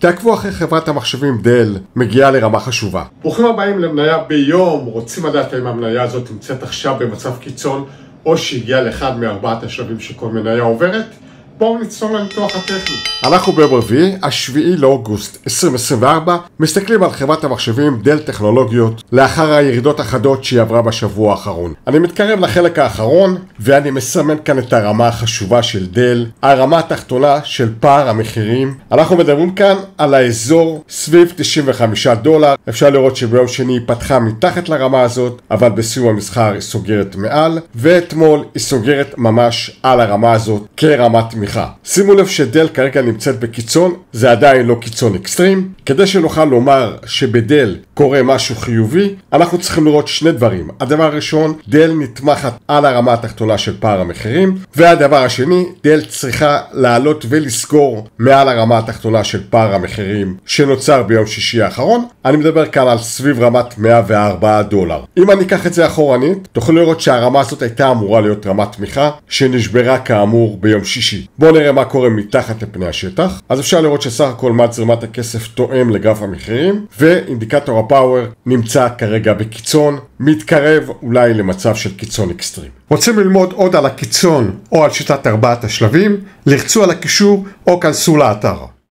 תעקבו אחרי חברת המחשבים דל, מגיעה לרמה חשובה. ברוכים הבאים למניה ביום, רוצים לדעת האם המניה הזאת נמצאת עכשיו במצב קיצון, או שהגיעה לאחד מארבעת השלבים שכל מניה עוברת? בואו נצלול לניתוח הטכני. אנחנו ביום רביעי, השביעי לאוגוסט 2024, מסתכלים על חברת המחשבים דל טכנולוגיות לאחר הירידות החדות שהיא עברה בשבוע האחרון. אני מתקרב לחלק האחרון, ואני מסמן כאן את הרמה החשובה של דל, הרמה התחתונה של פער המחירים. אנחנו מדברים כאן על האזור סביב 95 דולר, אפשר לראות שביום שני היא פתחה מתחת לרמה הזאת, אבל בסיום המסחר היא סוגרת מעל, ואתמול היא סוגרת ממש על הרמה הזאת כרמת תמיכה. תמיכה. שימו לב שדל כרגע נמצאת בקיצון, זה עדיין לא קיצון אקסטרים. כדי שנוכל לומר שבדל קורה משהו חיובי, אנחנו צריכים לראות שני דברים. הדבר הראשון, דל נתמכת על הרמה התחתונה של פער המחירים, והדבר השני, דל צריכה לעלות ולסגור מעל הרמה התחתונה של פער המחירים שנוצר ביום שישי האחרון. אני מדבר כאן על סביב רמת 104 דולר. אם אני אקח את זה אחורנית, תוכלו לראות שהרמה הזאת הייתה אמורה להיות רמת תמיכה, שנשברה כאמור ביום שישי. בואו נראה מה קורה מתחת לפני השטח. אז אפשר לראות שסך הכל מד זרימת הכסף תואם לגרף המחירים, ואינדיקטור הפאוור נמצא כרגע בקיצון, מתקרב אולי למצב של קיצון אקסטרים. רוצים ללמוד עוד על הקיצון או על שיטת ארבעת השלבים? לחצו על הקישור או כנסו לאתר.